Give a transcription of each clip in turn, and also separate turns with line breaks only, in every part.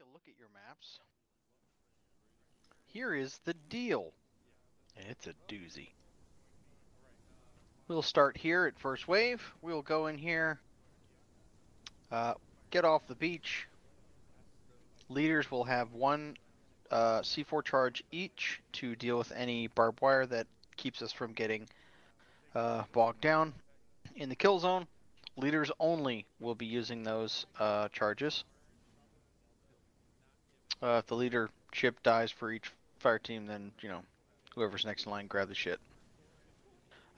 take a look at your maps, here is the deal. And it's a doozy. We'll start here at first wave. We'll go in here. Uh, get off the beach. Leaders will have one uh, C4 charge each to deal with any barbed wire that keeps us from getting uh, bogged down in the kill zone. Leaders only will be using those uh, charges. Uh, if the leader ship dies for each fire team, then you know whoever's next in line grab the shit.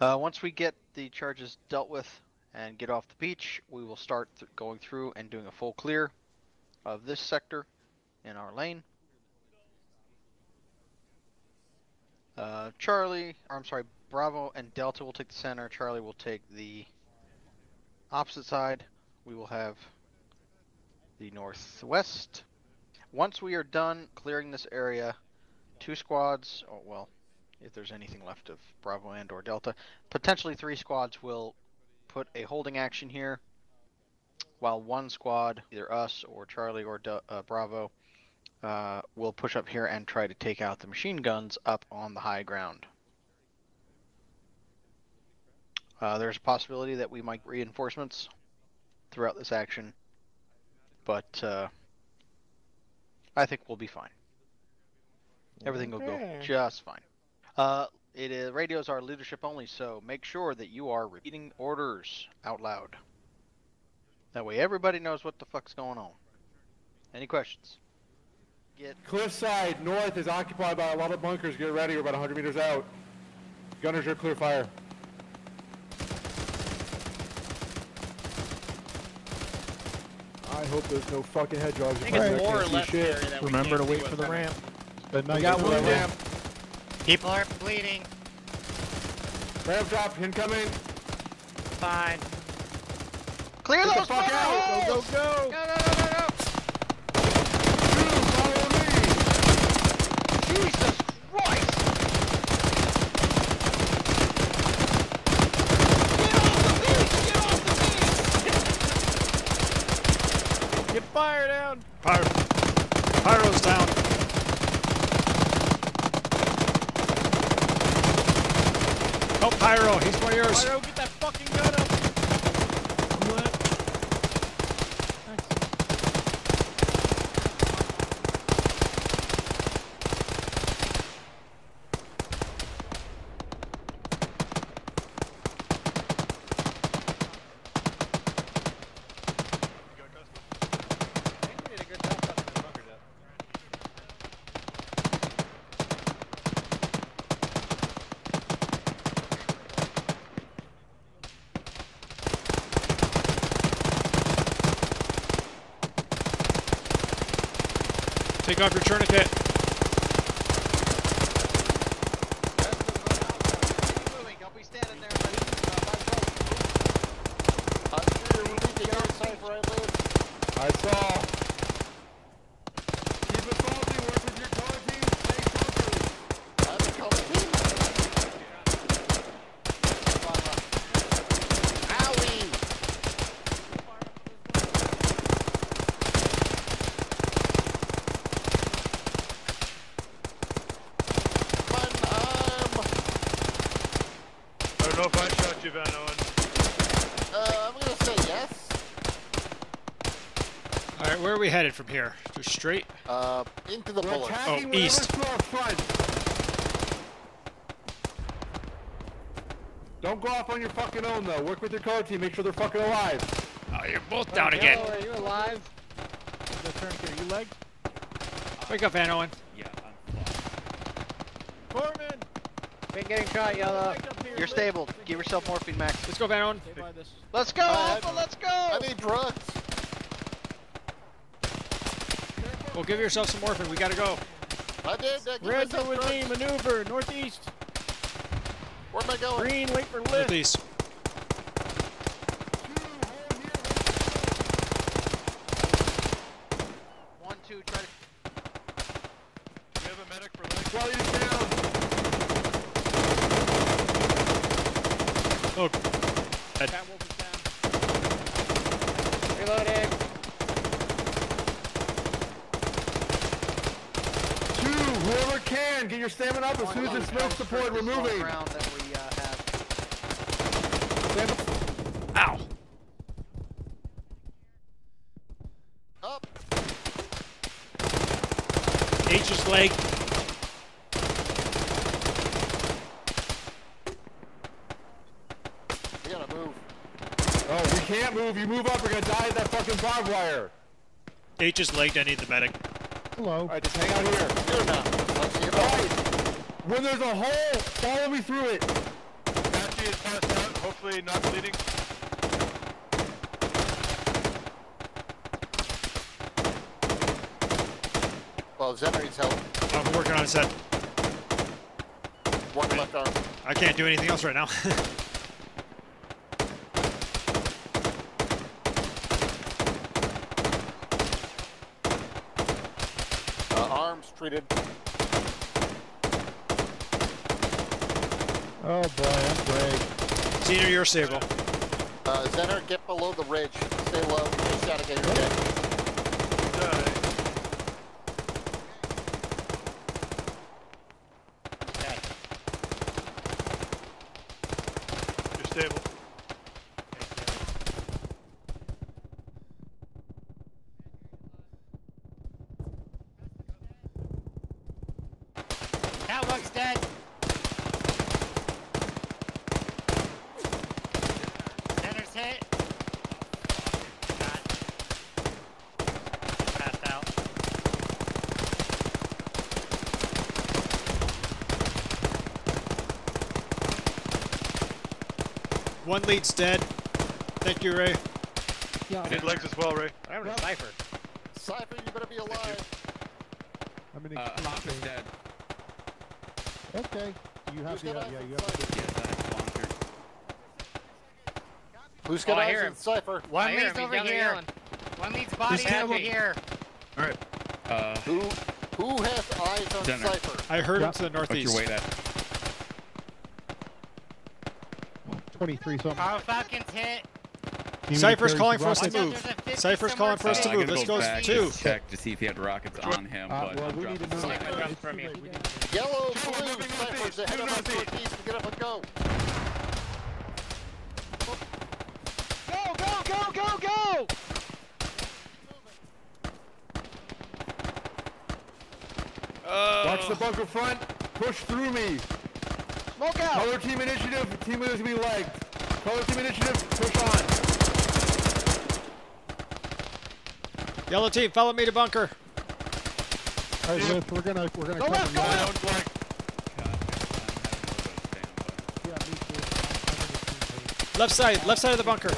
Uh, once we get the charges dealt with and get off the beach, we will start th going through and doing a full clear of this sector in our lane. Uh, Charlie, or I'm sorry, Bravo and Delta will take the center. Charlie will take the opposite side. We will have the northwest. Once we are done clearing this area, two squads, oh, well, if there's anything left of Bravo and or Delta, potentially three squads will put a holding action here, while one squad, either us or Charlie or uh, Bravo, uh, will push up here and try to take out the machine guns up on the high ground. Uh, there's a possibility that we might reinforcements throughout this action, but uh, I think we'll be fine. Everything will go just fine. Uh, it is radios are leadership only, so make sure that you are repeating orders out loud. That way, everybody knows what the fuck's going on. Any questions?
Get Cliffside north is occupied by a lot of bunkers. Get ready. We're about 100 meters out. Gunners are clear fire. I hope there's no fucking head jobs.
I think it's more or less area that
Remember to wait for the ramp.
But
nice.
got one down.
People are bleeding.
Ramp drop incoming.
Fine.
Clear
Get
those
the fuck out! go, go, go,
go!
Two, follow me!
Jesus Christ! Get off the beach! Get off the beach!
Get fire down! Pyro. Pyro's down. Oh, Pyro, he's one of yours.
Pyro, get that fucking gun up.
Take off your tourniquet.
Keep moving. Don't be standing there. Let it, uh,
I saw. Keep it salty. Work with your color team. Stay salty.
I don't know if I shot you, Van Owen.
All right, where are we headed from here? Just straight?
Uh, into the
We're
bullets.
Oh, east.
to our front. Don't go off on your fucking own though. Work with your color team. Make sure they're fucking alive.
Oh, you're both down again.
Are you alive?
The tourniquet, you leg? Wake up, Van Owen. Yeah.
Foreman! Been getting shot, yellow.
You're stable. Give yourself morphine max.
Let's go, Van Owen.
Let's go, Alpha. Let's go.
I need drugs.
Well, give yourself some morphine. We gotta go.
I did. I give
Red
myself
with me, maneuver, northeast.
Where am I going?
Green, wait for lift.
Northeast.
One, two. Try to.
Do you have a medic for legs?
Charlie is down.
Oh,
Catwolf is down. Reloading.
Whoever can, get your stamina up as the smoke support, we're moving.
We uh,
Ow.
Up.
H's leg.
We gotta move.
Oh, we can't move. You move up, we're gonna die at that fucking barbed wire.
H's legged. I need the medic.
Hello.
Alright, just hang out here.
Here now. Let's see it all.
Alright. When there's a hole, follow me through it.
Apache is passed out, hopefully not bleeding.
Well, Zenner needs help.
I'm working on a set.
One left arm.
I can't do anything else right now.
Uh, arms treated.
Oh boy, I'm brave.
Senior, you're stable.
Uh, Zenner, get below the ridge. Stay low. Just gotta get your dead.
Die. You're stable.
Catwalk's dead. Center's hit. Got. Passed out.
One lead's dead. Thank you, Ray.
Yeah,
I need legs as well, Ray.
I have a cipher.
Cypher, you better be alive.
I'm in
Uh,
extreme
is dead.
Okay. You have
Who's
the,
got eyes
yeah, you have the
Cypher?
Yes, I have Bonker.
Who's
Oh,
got
I
eyes
hear him.
Cypher?
One leads over
down
here. One leads body over
heavy?
here.
Uh,
Who who has eyes on Cypher?
I heard
Yeah.
him to the
what's
northeast.
your weight at?
23 something.
Our Falcon's hit.
Even
Cypher's calling for us to move.
there's a 50
Cypher's calling for us
Uh,
to move.
gotta
Let's
go
go two.
check to see if he had rockets on him,
Uh,
but
well,
I'm
we need to
dropping
know.
Cypher.
Cypher from you.
Yellow, blue, Cypher's ahead of us
northeast.
northeast. Get up and go.
Go, go, go, go, go!
Watch the bunker front. Push through me.
Smoke out!
Color team initiative. Team leaders to be legged. Color team initiative. Push on.
Yellow team, follow me to bunker.
All right, Liz, we're gonna we're gonna
Go
cover
left, go left!
God, I'm having a little bit of
Yeah, me too. I'm in extreme pain.
Left side, left side of the bunker.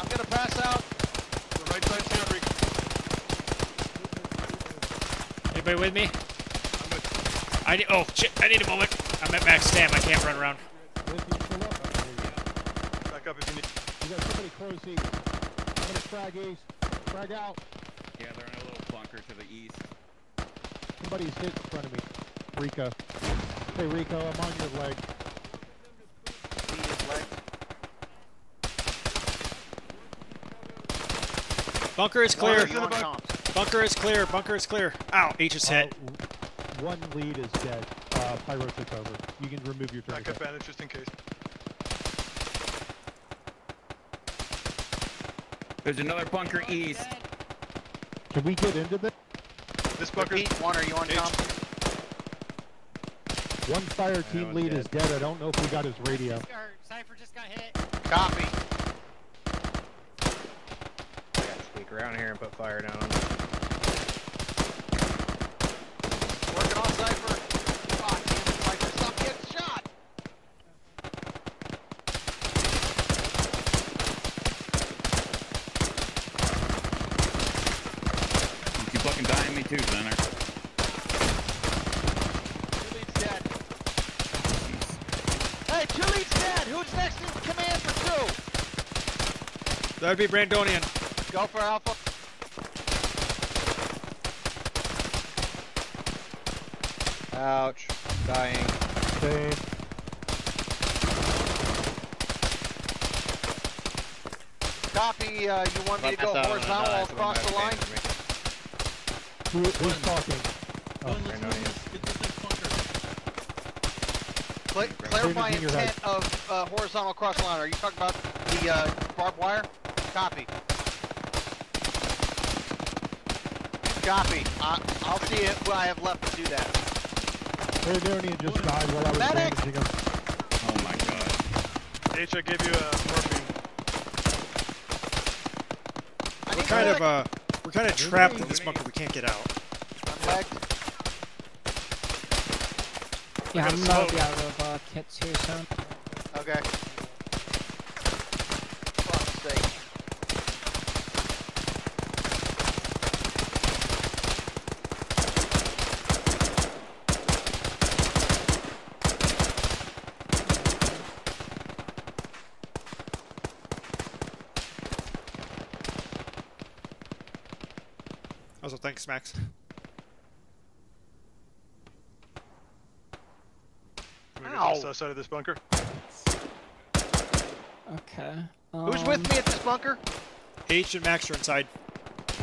I'm gonna pass out.
The right side's here, Rick.
Anybody with me?
I'm with
I need. Oh shit! I need a moment. I'm at max stam. I can't run around.
Liz, you still up? I believe.
back up if you need.
You got somebody close east. I'm gonna frag east. Frag out.
Yeah, they're in a little bunker to the east.
Somebody's hit in front of me. Rico. Hey Rico, I'm on your leg.
Bunker is clear.
You on comms.
Bunker is clear. Bunker is clear. Ow! H is hit.
Oh, One lead is dead. Uh, Pyro took over. You can remove your
Back
turret.
up bandage just in case.
There's another bunker east.
Can we get into this?
This bunker's
Repeat, one, are you on
H.
comms?
One fire team lead
dead.
is dead. I don't know if we got his radio.
Or Cypher just got hit.
Copy.
I gotta sneak around here and put fire down.
Working on Cypher. God damn it, Cypher, stop getting shot!
You keep fucking dying me too, Zenner.
Two leads dead. Hey, two leads dead! Who's next in command for two?
That would be Brandonian.
Go for Alpha.
Ouch. Dying.
Same.
Copy, uh, you want me to go horizontal across the line?
Who, who's talking? Oh,
Right now,
Cla- clarify intent of uh, horizontal cross line. Are you talking about the uh, barbed wire? Copy. Copy. I, I'll see it what I have left to do that.
Paradonian just died while I was
Medic!
bandaging him.
Oh my god.
H, I gave you a morphine.
We're kind of uh, we're kind of trapped in this bunker. We can't get out.
I'm lagged.
Yeah, I'm
a
gonna
smoke.
be out of uh, kits here soon.
Okay.
Thanks, Max.
Can we get
Ow.
to the south side of this bunker?
Okay.
Who's
um,
with me at this bunker?
H and Max are inside.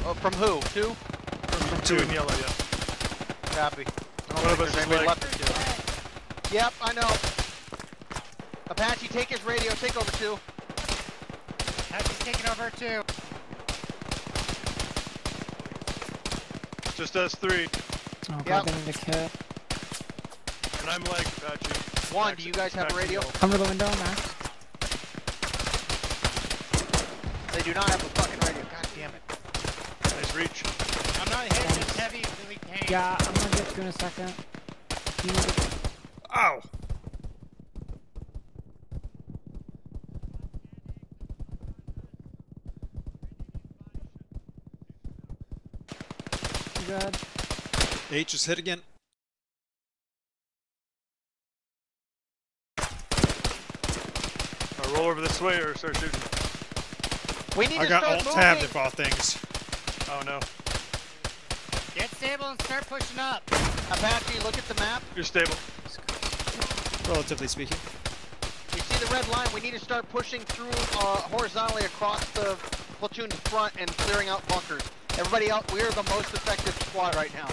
Oh, from who? Two?
From
Two
two.
in yellow, yeah.
Copy.
One of us is
anybody
leg.
left. Yep, I know. Apache, take his radio. Take over two.
Happy's taking over too.
Just us three,
Oh god,
Yep.
they need a kit.
and I'm leg, Apache.
One,
Max-
do you guys have a radio?
yellow.
Cover the window, Max.
They do not have a fucking radio. God damn it.
Nice reach.
I'm not hitting this heavy really pain.
Yeah, I'm gonna get to you in a second. You need to-
Ow!
you good?
H is hit again.
Uh, roll over this way or start shooting.
We need
I
to
got
start
alt
moving.
tabbed of all things.
Oh no.
Get stable and start pushing up.
Apache, look at the map.
You're stable.
Relatively speaking.
You see the red line? We need to start pushing through uh, horizontally across the platoon front and clearing out bunkers. Everybody else, we are the most effective squad right now.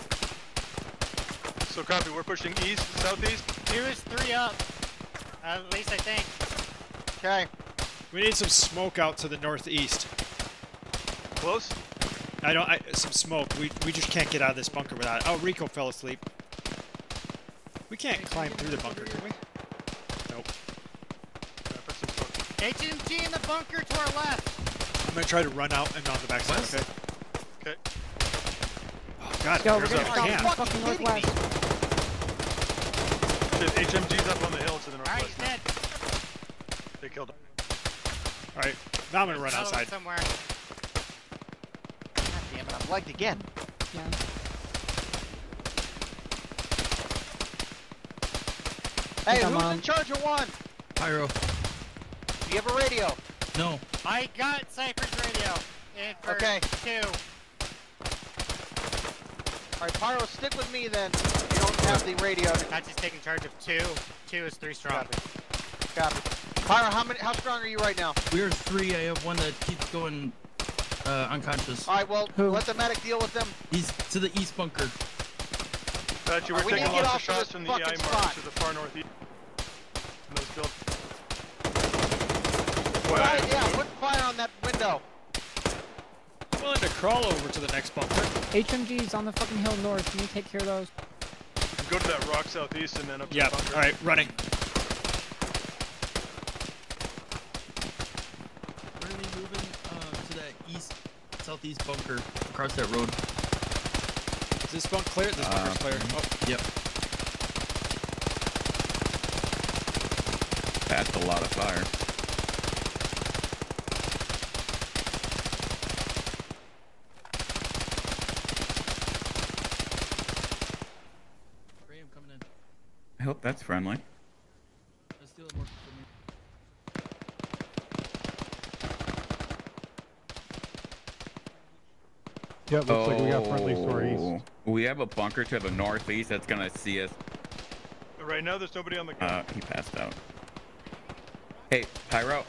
So copy, we're pushing east, southeast.
Two is three up. Uh, at least I think.
Okay.
We need some smoke out to the northeast.
Close?
I don't. I, some smoke. We we just can't get out of this bunker without. it. Oh, Rico fell asleep. We can't climb through the bunker, can we? Nope.
Yeah, put some smoke.
HMG in the bunker to our left.
I'm gonna try to run out and on the backside.
West?
Okay.
Okay.
Oh God,
Go, we're
there's
gonna
our camp.
fucking
fucking northwest.
Shit, HMG's up on the hill to the northwest.
he's dead.
They killed him.
All right. Now I'm gonna run outside.
somewhere.
God damn it, I'm lagged again.
Yeah.
Hey,
I'm
who's
on.
in charge of one?
Pyro.
Do you have a radio?
No.
I got Cypher's radio. In for
Okay.
two.
Alright, Pyro, stick with me then. You don't have the radio. to-
taking charge of two. Two is three strong.
Copy. Pyro, how many? How strong are you right now?
We are three. I have one that keeps going uh, unconscious.
All right, well,
Who?
let the medic deal with them.
He's to the east bunker.
Apache,
Uh,
we're
we need
taking
to get
lots of
off
shots from the
fucking
EI
spot.
mark to the far northeast. In those build-
Right, yeah, put fire on that window.
I'm willing to crawl over to the next bunker.
HMG's on the fucking hill north. Can you take care of those?
Go to that rock southeast and then up to
Yep.
the bunker.
All right, running.
We're gonna be moving uh, to that east, southeast bunker across that road.
Is this bunk clear? This bunker's clear. Oh,
Yep.
That's a lot of fire.
Graham coming in.
I hope that's friendly.
Let's steal more from me.
Yeah, it looks like we got friendly to our east.
Oh, We have a bunker to the northeast that's gonna see us.
Right now, there's nobody on the gun.
Uh, he passed out. Hey, Pyro.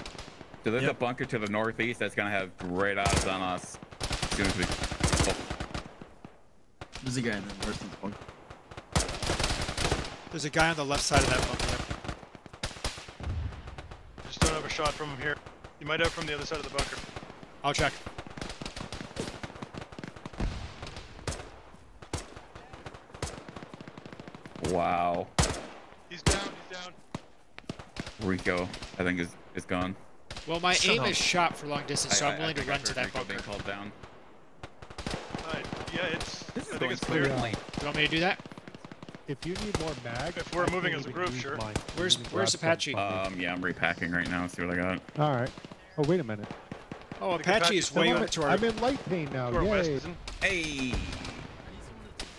So there's a bunker to the northeast that's gonna have great odds on us as soon as we. Oh,
There's a guy in the northeast bunker.
There's a guy on the left side of that bunker.
Just don't have a shot from him here. You might have from the other side of the bunker.
I'll check.
Wow.
He's down, he's down.
Rico, I think is is gone.
Well, my
Shut
aim
up.
is shot for long distance, so
I-
I'm willing
I
to run to that
Rico
bunker.
being called down.
Alright, yeah, it's.
This is
I think
going
it's clear.
clearly.
Do you want me to do that?
If you need more mag,
If we're
I
moving
can't
as a group, sure.
mine.
Where's Where's. Apache?
Um, yeah, I'm repacking right now. See what I got.
All right. Oh, wait a minute.
oh,
think
Apache is
Apache's
way
still
up to our.
I'm in light pain now.
To our west,
Yay.
isn't
Hey.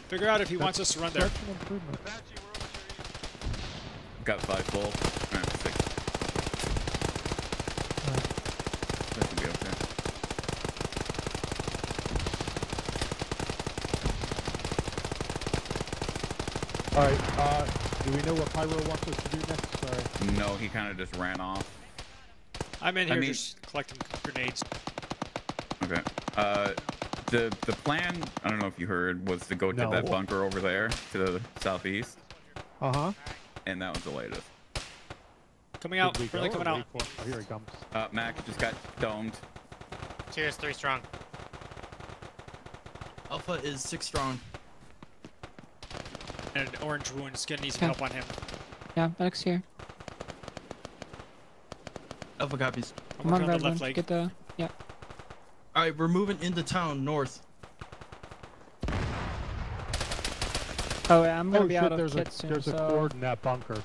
Figure out if he wants us to run there.
Such an improvement.
Apache, we're over to your
Got five full. Alright, six. That should be okay.
All right. Uh, do we know what Pyro wants us to do next? Sorry.
No, he kind of just ran off.
I'm in
I
here
mean-
just collecting grenades.
Okay. Uh, the the plan, I don't know if you heard, was to go to that bunker over there to the southeast,
Uh huh.
and that was the latest.
Coming out.
we
Friendly coming out.
wait for- Oh, here he comes.
Uh, Max just got domed.
Cheers, three strong.
Alpha is six strong.
And an orange wound is gonna need some
Okay.
help on him.
Yeah, Medic's here.
Alpha copies.
I'm
Come on,
working on
red
the
one.
leg.
Get the. Yeah.
All right, we're moving into town north.
Oh, yeah, I'm gonna
Oh
be
shit!
out of
There's a
soon.
there's a cord in that bunker.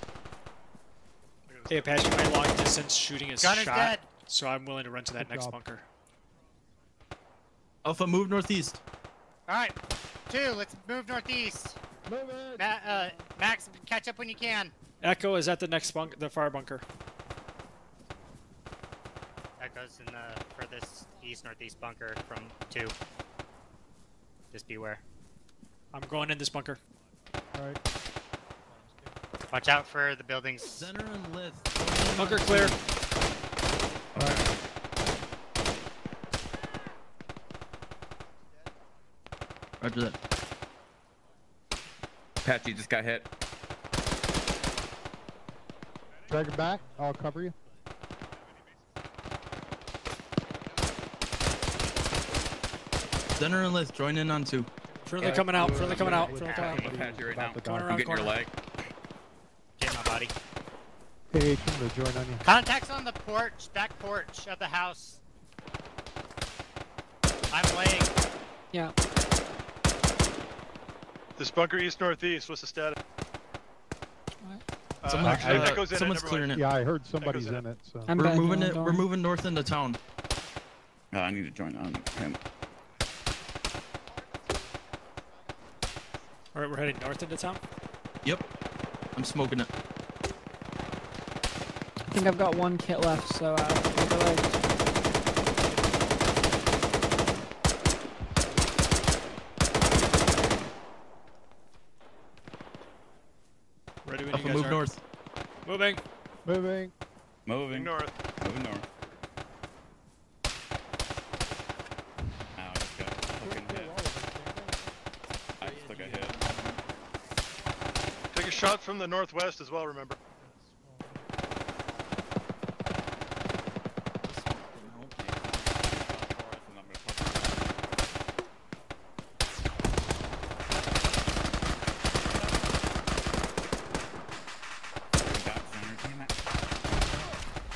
Hey, Apache, my long distance shooting is
Gunner's
shot,
dead.
so I'm willing to run to that
Good
next
job.
bunker.
Alpha, move northeast.
All right, two. Let's move northeast.
Move it.
Ma- uh, Max, catch up when you can.
Echo is at the next bunk, the fire bunker.
That goes in the furthest east northeast bunker from two. Just beware.
I'm going in this bunker.
All right.
Watch out for the buildings.
Center and Lith.
Bunker clear. Alright.
Roger that.
Apache just got hit.
Drag him back. I'll cover you.
Center and Lith, join in on two.
Friendly
Yeah,
coming out. Friendly coming out.
we're-
Friendly coming out.
Apache right now.
to
Corner
die.
around
I'm getting your
corner.
leg.
Get my body.
Hey, H, I'm gonna join on you.
Contacts on the porch, back porch of the house. I'm laying.
yeah.
This bunker east northeast. What's the status? Uh,
Someone,
actually,
uh,
Echo's in
someone's clearing it.
Yeah, I heard somebody's
in
in it. So.
I'm
We're moving
yeah,
it. We're moving north into town.
Uh, I need to join on him.
All right, we're heading north into town.
Yep. I'm smoking it.
I think I've got one kit left, so uh, take a leg.
Ready when
Alpha,
you guys
move
are.
north.
Moving.
Moving.
Moving.
North.
Moving north. Ow, I just got fucking hit. I still got hit.
Take a shot from the northwest as well, remember.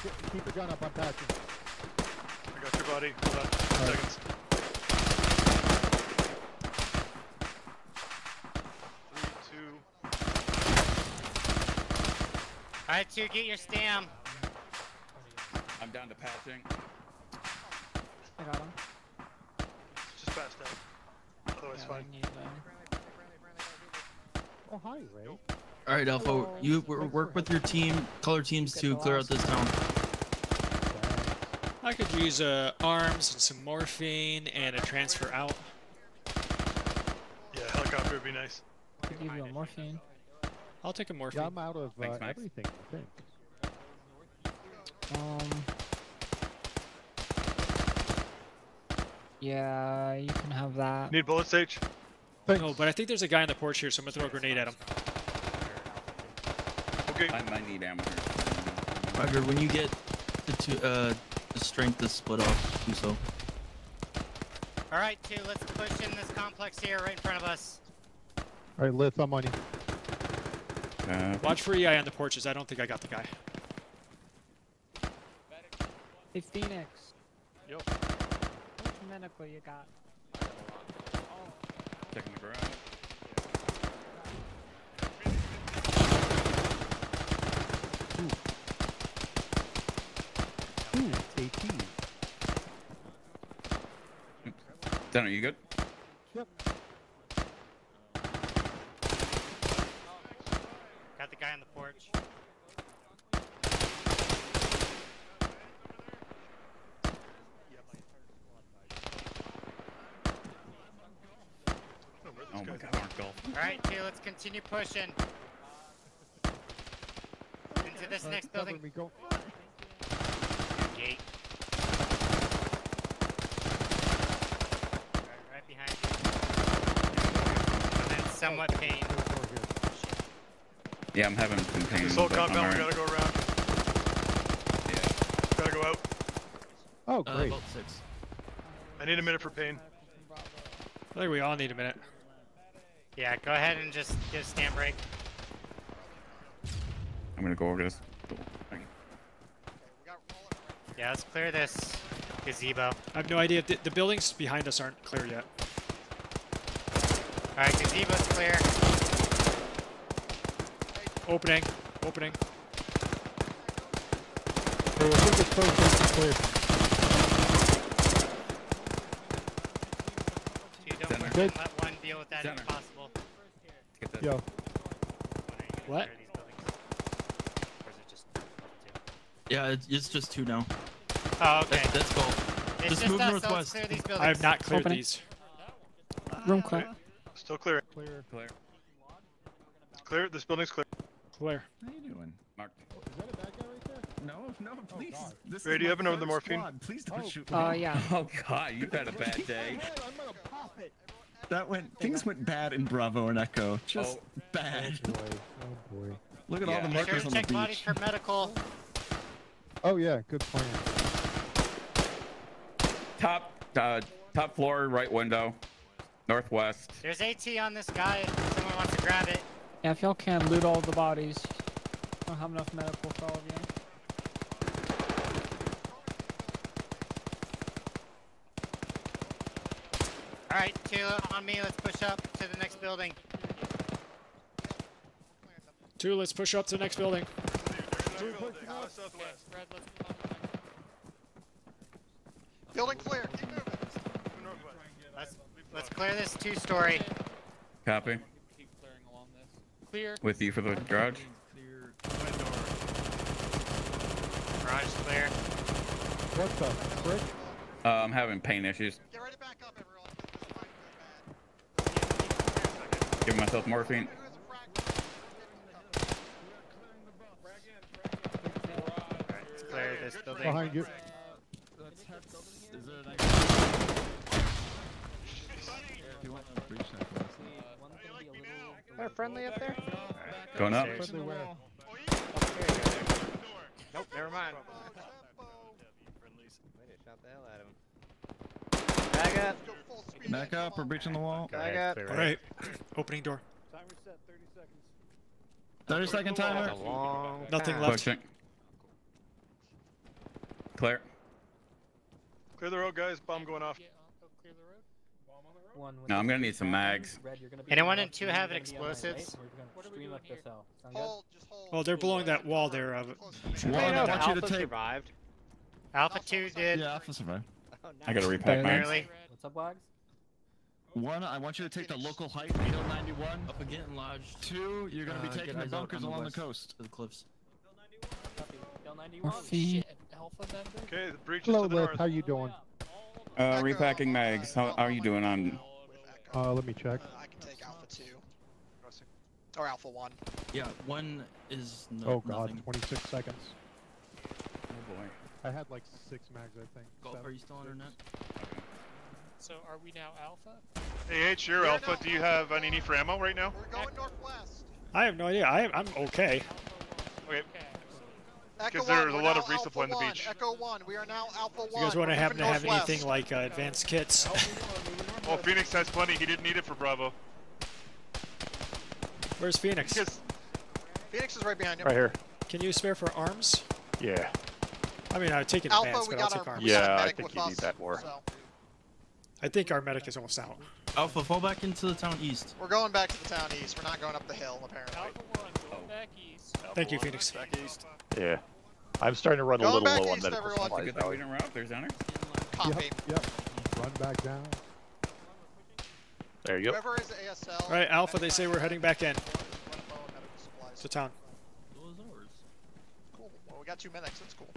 Keep- Keep your gun up. I'm patching.
I got your body. Hold on. Two
Alright.
seconds. Three, two.
All right, two. Get your stam.
I'm down to patching.
I got him.
Just passed out. Otherwise,
Yeah,
fine.
Need, uh,
Oh, hi, Ray.
All right, Alpha. You w- work with your team, color teams to clear out this town.
I could use uh, arms and some morphine and a transfer out.
Yeah, helicopter would be nice.
could give you a morphine.
I'll take a morphine.
Yeah, I'm out of uh,
Thanks, Max.
everything. I think.
Um. Yeah, you can have that.
Need bullets, H?
Thanks.
No, but I think there's a guy on the porch here, so I'm gonna throw a grenade at him.
Okay.
I might need ammo here.
Roger, when you get the two, uh, the strength to split off, do so.
Alright, two, let's push in this complex here right in front of us.
Alright, Lith, I'm on you.
Uh,
Watch for EI on the porches. I don't think I got the guy.
Hey, Phoenix.
Yo.
How much medical you got?
checking the garage.
Ooh, AT.
Dan, are you good?
Yep.
Got the guy on the porch.
Oh my god, Mark Golf.
Alright, two, let's continue pushing. Into this
Alright,
next building.
me, go.
Gate. Right, right behind you. And then somewhat pain.
Yeah, I'm having some pain.
This whole
I'm
compound, we gotta go around.
Yeah.
Gotta go out.
Oh,
Uh,
great.
about six.
I need a minute for pain.
I think we all need a minute.
Yeah, go ahead and just get a stand break.
I'm gonna go over this.
Yeah, let's clear this gazebo.
I have no idea. The, the buildings behind us aren't clear yet.
Alright, gazebo's clear.
Opening. Opening.
Hey, I think it's close, it's clear.
Two, don't
Center.
Good.
let one deal with that
Center.
if possible.
Get that.
Yo,
When are you gonna
What?
clear these buildings? Or is it just level two?
Yeah, it's, it's just two now.
Oh, okay.
That, that's cool.
It's
just
just
move
us, so
northwest.
clear these buildings.
I have not cleared
Opening.
these.
Room clear.
Still clear.
clear.
Clear.
Clear. This building's clear.
Clear.
How you doing? Mark.
Is that a bad guy right there?
No, no, please.
God.
this
Ray,
is
do you
my
have another morphine?
squad. Please don't
Oh.
shoot me.
Uh, yeah.
Oh god, you've had a bad day.
I'm gonna pop it.
That went. Things went bad in Bravo and Echo. Just
Oh.
bad.
Boy, oh boy.
Look at
Yeah.
all the
Be
Sure
markers
to
on the
check bodies for medical.
Oh yeah, good plan.
Top, uh, top floor, right window, northwest.
There's AT on this guy if someone wants to grab it.
Yeah, if y'all can loot all the bodies. I Don't have enough medical for all of you.
Alright, Taylor on me, let's push up to the next building.
Two, let's push up to the next building.
Southwest.
Building clear. Keep moving.
Let's let's clear this two story.
Copy.
Clear.
With you for the garage.
Garage clear.
What the frick?
Uh, I'm having pain issues.
Get ready to back up, everyone. This is bad.
Giving myself morphine.
Who is a frag?
Alright, let's clear this building.
Behind you.
They're friendly up there?
Going up.
Friendly where?
Nope, never mind. Shot the hell out of him. Back up.
Go full speed.
Back up. We're breaching the wall.
Go
I
ahead,
got-
clear
All
right.
right. Opening door.
30 second timer.
That's a long
Nothing
time.
left.
Pushing. Clear.
Clear the road, guys. Bomb going off.
No, I'm gonna need some mags.
Anyone in two have explosives?
Hold, just hold.
Oh, they're blowing that wall there. Uh,
One, I want you to take.
survived.
Alpha 2 did.
Yeah, Alpha survived.
I gotta repack mags.
What's up, Wags?
One, I want you to take the local height, Hill 91.
Up again, lodged.
Two, you're gonna be
Uh,
taking the bunkers along the
west
coast.
To the cliffs.
Morphine.
Okay, the breach is
Hello,
to the
Lith.
north.
How you doing?
Uh, repacking mags. How, how are you doing on?
Uh, let me check.
I can take Alpha 2. Or Alpha 1.
Yeah, one is no,
Oh god,
nothing.
26 seconds.
Oh boy.
I had like six mags, I think.
Golf, are you still on
six.
internet?
So are we now Alpha?
Hey, H, you're
Yeah,
Alpha.
no.
Do you have any need for ammo right now?
We're going northwest.
I have no idea. I, I'm okay.
Okay.
Echo
Because
one,
there's a lot of resupply
Alpha
on the beach.
Echo one, we are now Alpha one.
You guys want to happen to have
northwest.
anything like uh, advanced kits?
Oh, Phoenix has plenty. He didn't need it for Bravo.
Where's Phoenix?
Because
Phoenix is right behind you.
Right here.
Can you spare for arms?
Yeah.
I mean, I've taken
Alpha,
advance,
we
but I'll
got
take
our-
arms.
we got
Yeah, I think you
us,
need that more.
so
I think our medic is almost out.
Alpha, fall back into the town east.
We're going back to the town east. We're not going up the hill, apparently. Oh.
Back east.
Thank you, Phoenix.
Back east.
Yeah. I'm starting to run a little
back
low on
east,
medical
everyone.
supplies
Good
now.
thing we didn't run up there, Center.
Copy.
Yep, yep. Run back down.
There you go.
Whoever is ASL.
All right, Alpha. They say we're heading back in
Run low on medical supplies.
to town.
Cool. Well, we got two medics. That's cool.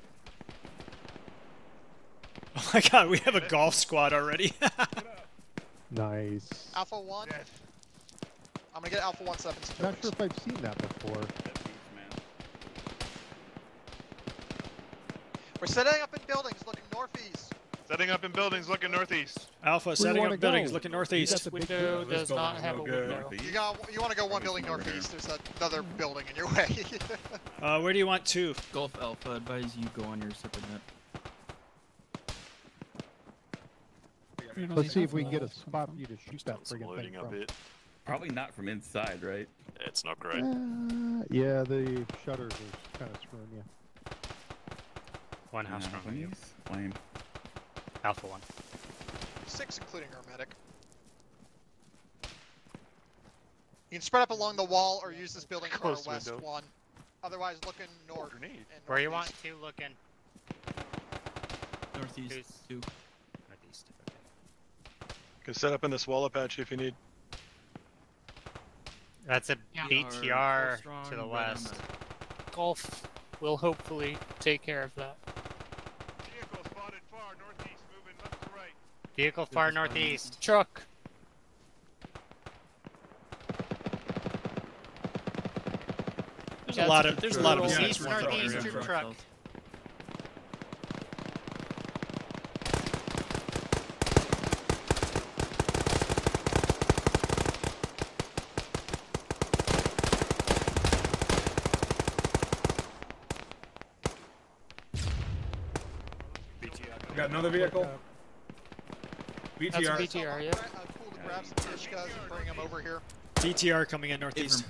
Oh my God, we have a golf squad already.
Nice.
Alpha one.
Death.
I'm gonna get Alpha one seven.
Not sure if I've seen that before.
We're setting up in buildings looking northeast.
Setting up in buildings looking northeast.
Alpha,
Where
setting
you wanna
up buildings,
go?
looking
You got
northeast.
the big
Window
building.
does not have a window.
You got. You want to go one building northeast. There's another building in your way.
Uh, where do you want to?
Golf Alpha, advise you go on your separate net.
Let's see if we can get a spot for you to shoot that friggin' thing from.
Probably not from inside, right?
It's not great.
Uh, yeah, the shutters are kind of screwing you.
One house
No,
from you.
please. Lame.
Alpha one.
Six, including our medic. You can spread up along the wall or use this building for our west
window.
one. Otherwise, looking north.
Grenade.
and
Where you want
to
two looking?
Northeast,
Who's-
two.
Northeast. Okay.
Can set up in the swallow patch if you need.
That's a
Yeah.
BTR
Strong,
to the west.
that.
Golf will hopefully take care of that.
Vehicle spotted far northeast, moving left to right.
Vehicle far northeast.
Truck.
There's
Yeah,
a lot of there's a lot of
Yeah,
us in
East northeast
truck
truck.
south.
Got another vehicle.
That's a
BTR.
BTR, yeah.
Uh, cool to grab some Dushkas and bring them over here.
BTR coming in northeast.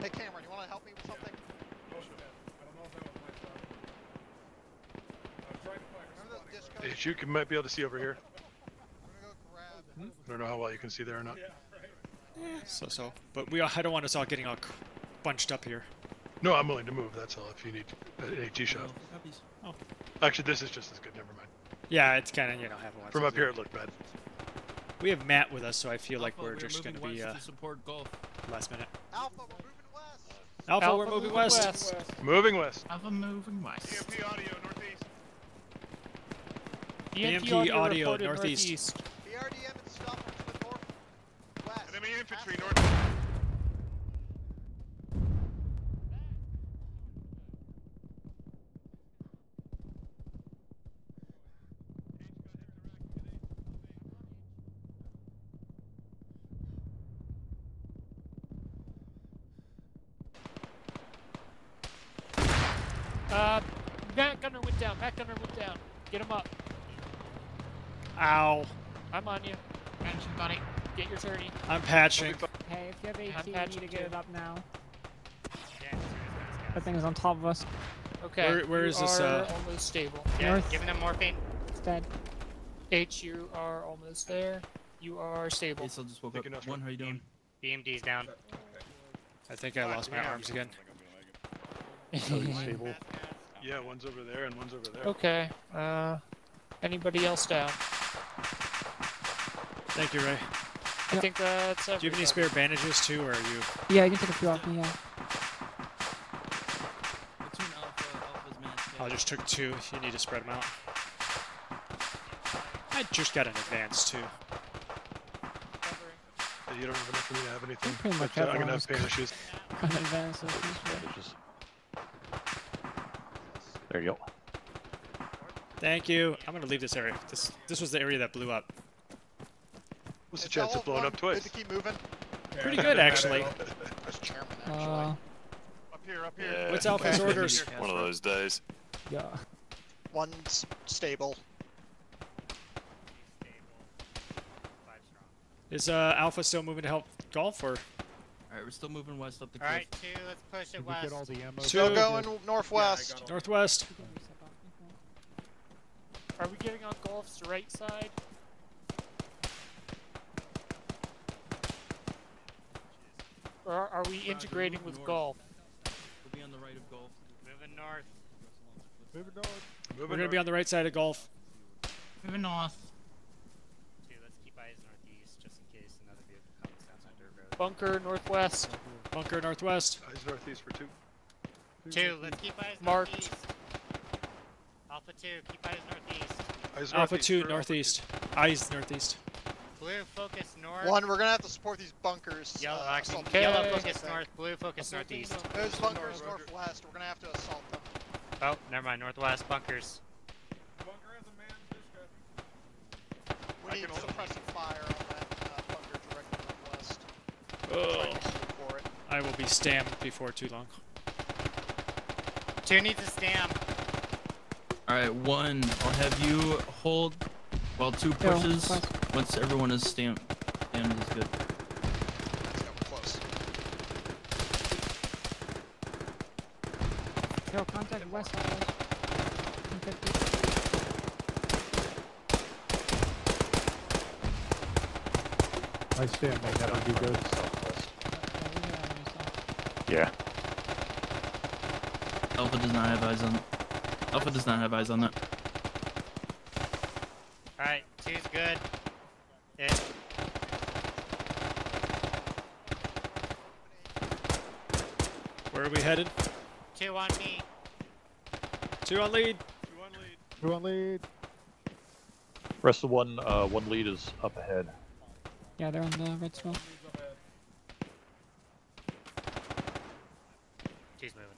Hey, Cameron, you want to help me with something? Remember those Dushkas?
Hey, you can, might be able to see over here.
I'm gonna go grab.
I don't know how well you can see there or not.
So so, but we I don't want us all getting all bunched up here.
No, I'm willing to move. That's all. If you need an AT shot.
Copies.
Actually, this is just as good. Never mind.
Yeah, it's kind of you know have one.
From up here, it looked bad.
We have MAT with us, so I feel like
Alpha,
we're
we are
just gonna be
west
uh,
to support golf.
last minute.
Alpha, we're moving west.
Alpha,
Alpha
we're moving
moving
west.
west.
Moving west.
Alpha moving west.
EMP audio northeast.
EMP audio,
reported
northeast.
BRDM and stuff are to the northwest.
Enemy infantry north.
Uh, MAT Gunner went down. MAT Gunner went down. Get him up.
Ow!
I'm on you. Attention, buddy. Get your 30.
I'm patching.
Hey, if you have
I'm
18, you need to get
too.
it up now.
Yeah,
That thing is on top of us.
Okay.
Where- where
you
is this, uh,
almost stable.
Yeah,
North.
giving them morphine.
It's dead.
H, you are almost there. You are stable.
Ace, I just woke
Thinking
up. One, how you doing?
BMD's down.
I think I lost my arms again.
Stable.
Yeah, one's over there and one's over there.
Okay. Uh, anybody else down?
Thank you, Ray.
I think that's
Do you have any
everybody.
spare bandages too, or are you?
Yeah, you can take a few off me, yeah.
Platoon Alpha, Alpha's man.
I just took two. You need to spread them out. I just got an advance too.
Yeah, You don't have enough for me to have anything.
pretty much
but,
have
I'm gonna have pain issues.
An advance, so.
Bandages. There you go.
Thank you. I'm gonna leave this area. This this was the area that blew up.
What's the
It's
chance of blowing up twice?
Good to keep moving.
Pretty good actually.
Chairman, actually.
Uh,
Up here, up here.
Yeah, What's Alpha's
Okay.
orders?
One of those days.
yeah.
One's stable.
Five strong.
Is uh, Alpha still moving to help golf or?
Alright, we're still moving west up the cliff.
Alright, two, let's push
Did
it
we
west.
get all the ammo?
Still
Two.
going northwest.
Northwest.
Are we getting on Golf's right side? Or are- are we integrating with Golf?
We'll be on the right of golf.
Moving north.
Moving north.
We're gonna be on the right side of golf.
Moving north.
Let's keep eyes northeast just in case another vehicle comes down that road.
Bunker northwest.
Bunker northwest.
Eyes northeast for two.
Two, let's keep eyes
Marked.
northeast. Alpha two, keep eyes northeast.
Eyes
Alpha
northeast
two
for
northeast. Eyes northeast.
Blue, focus north.
One, we're gonna have to support these bunkers.
Yellow,
uh,
actually,
assault
yellow focus north, blue focus northeast.
Those bunkers northwest. We're gonna have to assault them.
Oh, never mind, northwest bunkers.
We need suppressive fire on that uh, bunker directly northwest.
Oh,
it.
I will be stamped before too long.
Two needs a stamp.
Alright, one. I'll have you hold while two pushes.
fuck.
Once everyone is stamped, stamped is good.
Let's. We're close.
Yo, contact west side. west. 150.
My stand may never be good.
Yeah, we hit enemy south.
Yeah.
Alpha does not have eyes on. Alpha does not have eyes on that.
Alright, two's good. It.
Where are we headed?
Two on me.
Two on lead.
Two on lead. Two on lead.
Rest of one, uh, one lead is up ahead.
Yeah, they're on the red smoke.
Two's moving.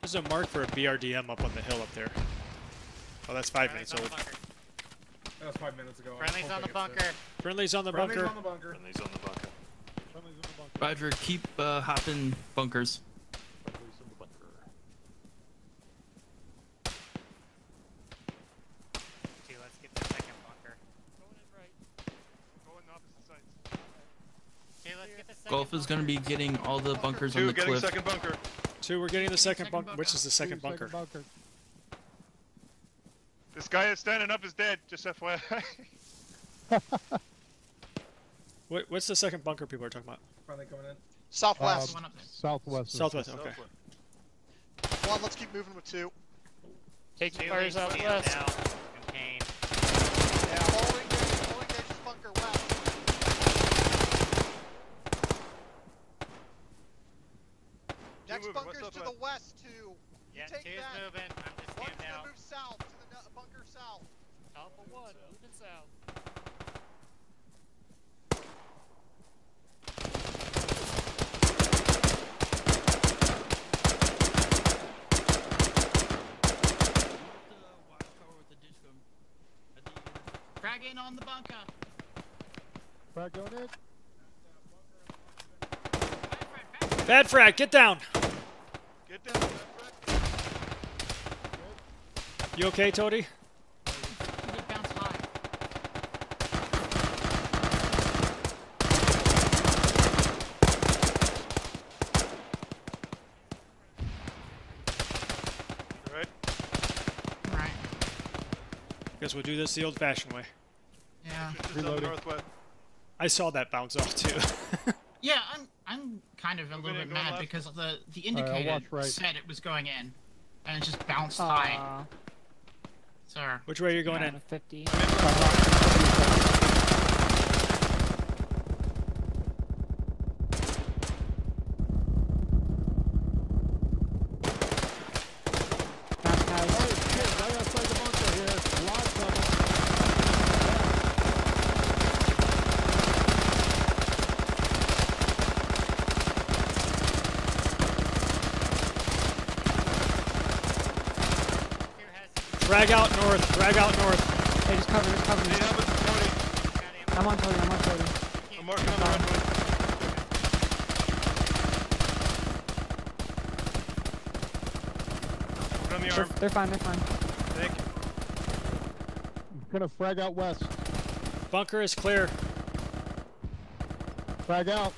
There's a mark for a BRDM up on the hill up there. Oh, that's five
Friendly's
minutes old.
bunker.
That was five minutes ago.
Friendly's on the bunker.
Friendly's on the bunker.
Friendly's on the bunker.
And he's on the bunker.
Roger, keep uh, hopping bunkers.
Friendly's in the bunker.
Two, let's get the second bunker.
Going in right.
Going opposite sides.
Two, let's get the second
going to be getting all the bunkers on
Two
the
getting
cliff.
second bunker.
Two, we're getting the second bunker. Which is the second
Two,
bunker?
bunker.
This guy is standing up is dead. Just FYI.
What, what's the second bunker people are talking about?
Friendly coming in.
Southwest.
Um, southwest. is-
Southwest. Okay.
One, let's keep moving with two.
Taking
Two
fires
leads
out
stand
west.
now. Contain.
Yeah, holding Gage, holding Gage's bunker west. Next
moving,
bunker's
what's
to the west, two. You
Yeah,
take
two's
that.
moving. I'm just
One's gonna
out.
move south to the bunker south.
Alpha one, moving south.
Frag on the bunker.
Frag going in.
Bad frag, get down.
Get down.
You okay, Toady?
bounce Right.
Guess we'll do this the old-fashioned way.
Yeah.
Just
Reloading.
I saw that bounce off too.
Yeah, I'm I'm kind of a little bit mad
left.
because the the indicator
watch right.
said it was going in, and it just bounced high.
Aw,
Sir.
Which way are you going
down
in?
50. Fast guys.
Oh shit! Right outside the bunker here. Lots of them.
Two has
Frag out north. Frag out north.
Hey, just cover, just cover me. I'm on Tony, I'm on Tony.
I'm marking on the runway. Put on the
They're, they're fine, they're fine.
Thank you.
I'm Gonna frag out west.
Bunker is clear.
Frag out.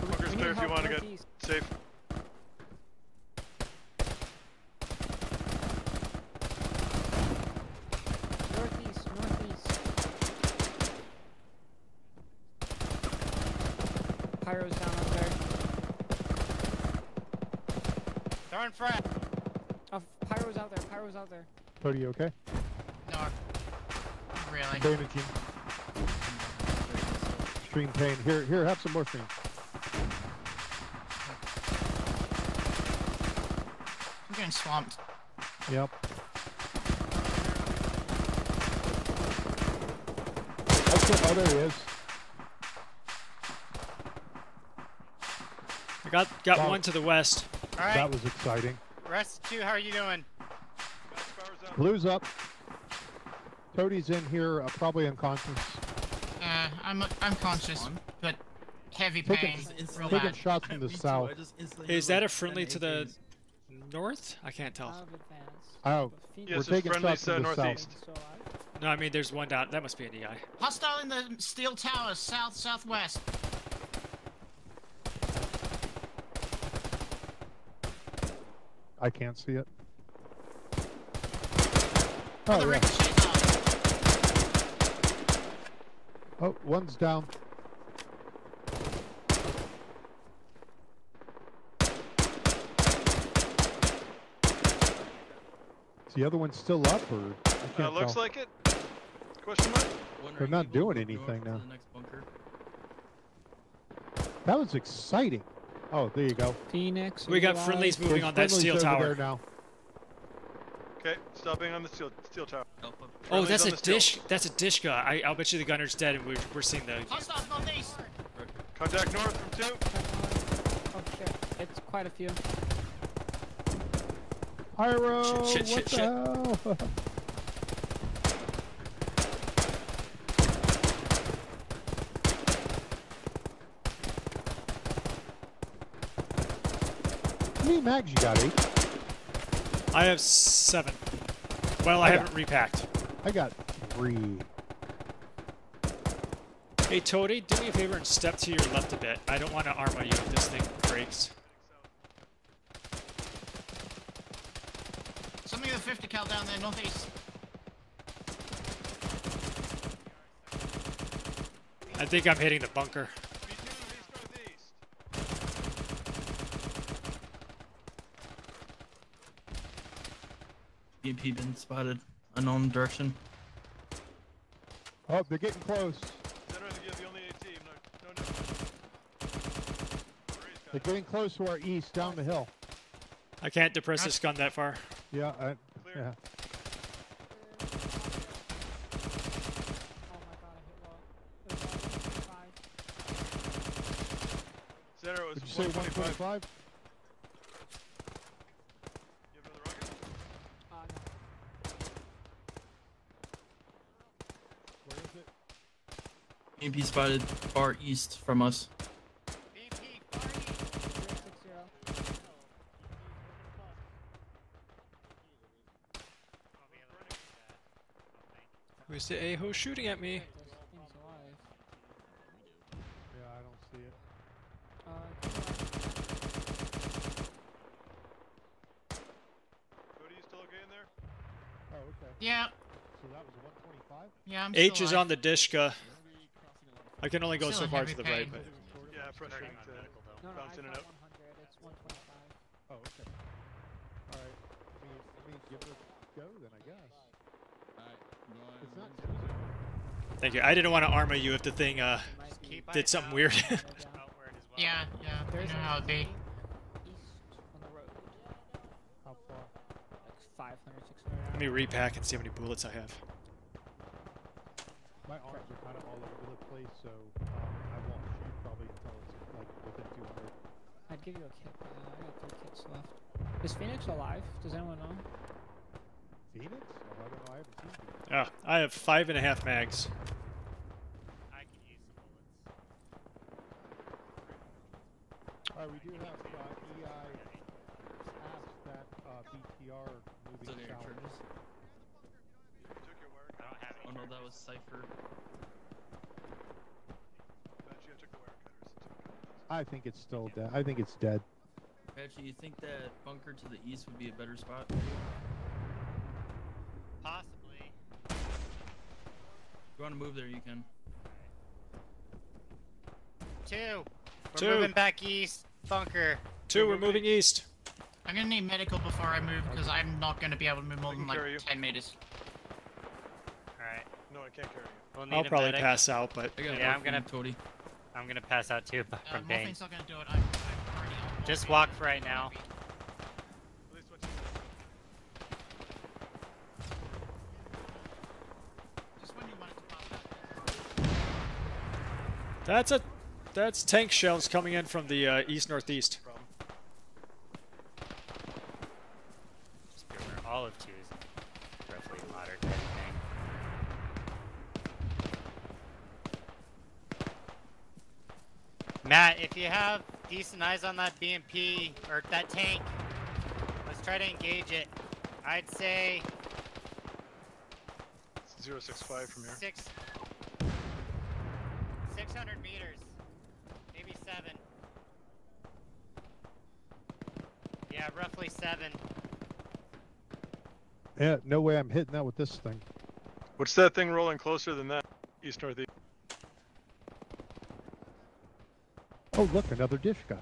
Bunker's
We
clear
need
if you
help
want to get
northeast.
safe.
Northeast, northeast. Pyro's down up there.
They're on front.
Oh, Pyro's out there, Pyro's out there.
Cody, you okay?
No, really.
Bandaging. Extreme pain. Here, here, have some morphine.
I'm getting swamped.
Yep. That's it. Oh, there he is.
I got got
Wow.
one to the west.
All right.
That was exciting.
Rest two. How are you doing?
Blue's up. Cody's in here, uh, probably unconscious.
Uh, I'm I'm conscious, but heavy pain, real
taking
bad.
shots from the south.
Is that a friendly to the north? I can't tell.
Out of advance.
Oh,
Yes,
we're taking
friendlies,
shots from
uh,
the south.
northeast.
Still?
No, I mean there's one down. That must be an EI.
Hostile in the steel tower, south southwest.
I can't see it.
Oh, the
yeah. Oh, one's down. Is the other one still up, or I
Uh,
can't
looks
tell.
like it. Question mark?
They're not doing anything now. That was exciting. Oh, there you go.
Phoenix.
We got friendlies moving
There's
on that steel tower.
Now.
Okay, stopping on the steel steel tower.
Oh,
Friendlies
that's a
the steel.
dish. That's a dish guy. I, I'll bet you the gunner's dead, and we're, we're seeing the.
Hostiles northeast.
Contact north from two.
Oh shit, it's quite a few.
Pyro,
Shit, shit,
what
shit,
the
shit.
hell? How mags you got, eight?
I have seven. Well, I
I
haven't repacked.
I got three.
Hey, Toady, do me a favor and step to your left a bit. I don't want to armor you if this thing breaks.
Something with a 50 cal down there northeast.
I think I'm hitting the bunker.
BMP been spotted. Unknown direction.
Oh, they're getting close. They're getting close to our east, down the hill.
I can't depress this gun that far.
Yeah, I, yeah.
Center was
Did you say
125.
125?
You have another rocket?
Where is it?
BMP spotted far east from us.
Who's the a-ho shooting at me?
Yeah, I don't see it.
Cody, you still okay in there?
Oh, okay.
Yeah.
So that was a 125?
Yeah, I'm
H
still
is
alive.
on the Dushka. Uh, I can only go
Still
so far to the right, but
Yeah, frustrating to
No, no,
bounce
I
in and
got
out.
100. It's 125.
Oh, okay. All right. Let me, let me give it a go then, I guess. It's not
thank you. I didn't want to armor you if the thing uh did something weird.
Yeah, yeah. I know how it be.
East on the road.
How far?
Like 500, 600.
Let me repack and see how many bullets I have.
My arms are kind of all over the place, so um, I won't shoot probably until it's like within 200.
I'd
give you a kit. Uh, I got three kits left. Is Phoenix alive? Does anyone know?
Phoenix? Oh, I don't know. I haven't seen Phoenix.
Ah, I have five and a half mags.
I could use some bullets.
Alright, we do have uh, EI asked that uh, BTR moving
Still got
south.
charges?
Took your wire
I don't have
Oh
any.
No, that was Cypher.
I took the wire cutters.
I think it's still dead. I think it's dead.
Actually, you think that bunker to the east would be a better spot?
Possibly.
If you want to move there, you can.
Two. We're
Two.
moving back east. Bunker.
Two, we're moving east.
I'm gonna need medical before I move because I'm not gonna be able to move more than like
you.
10 meters.
Alright.
No, I can't carry you.
We'll need
I'll probably
medic.
pass out, but
Yeah, I'm gonna-
Cody.
I'm gonna pass out too but
Uh,
from pain.
not gonna do it. I'm, I'm
Just walk for right now.
At least what you
Just when you want it to pop out.
that's a that's tank shells coming in from the uh, east northeast.
problem.
Just be aware, all of two is roughly moderate type thing. Matt, if you have decent eyes on that BMP or that tank, let's try to engage it. I'd say
Zero six five from here.
six, 600 meters, maybe seven. Yeah, roughly seven.
Yeah, no way I'm hitting that with this thing.
What's that thing rolling closer than that? East northeast.
Oh, look, another dish gun.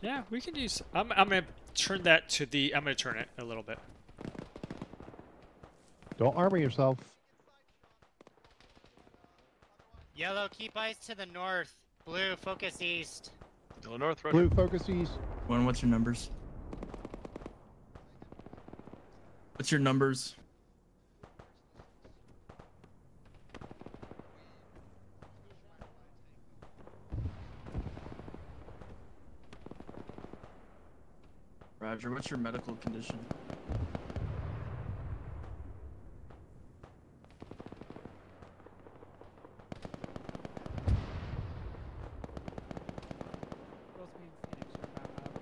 Yeah, we can use. I'm I'm gonna turn that to the. I'm gonna turn it a little bit.
Don't armor yourself.
Yellow, keep eyes to the north. Blue, focus east.
Still north, right?
Blue, focus east.
One, what's your numbers? What's your numbers? Roger, what's your medical condition?
Both me and Phoenix are about out of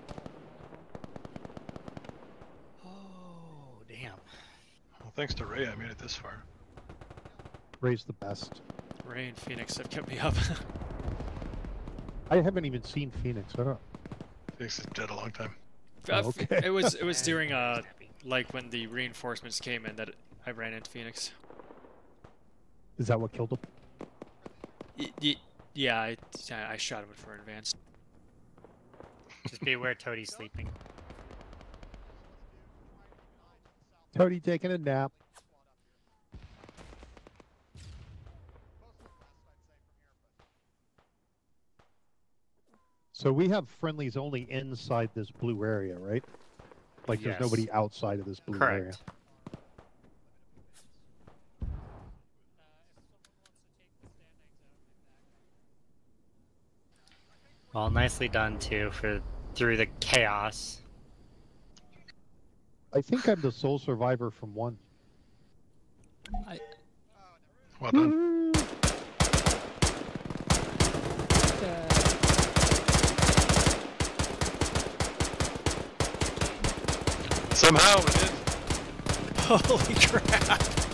all
Oh, damn.
Well, thanks to Ray, I made it this far.
Ray's the best.
Ray and Phoenix have kept me up.
I haven't even seen Phoenix. I don't.
Phoenix is dead a long time.
Uh,
Oh, okay.
It was it was
Yeah,
during uh like when the reinforcements came in that I ran into Phoenix.
Is that what killed him?
Y- y- yeah, I, I shot him for advance.
Just be aware Toadie's sleeping.
Tony taking a nap. So we have friendlies only inside this blue area, right? Like there's nobody outside of this blue area.
Correct. Well, nicely done too for through the chaos.
I think I'm the sole survivor from one.
Well done.
Uh,
Somehow we did.
Holy crap!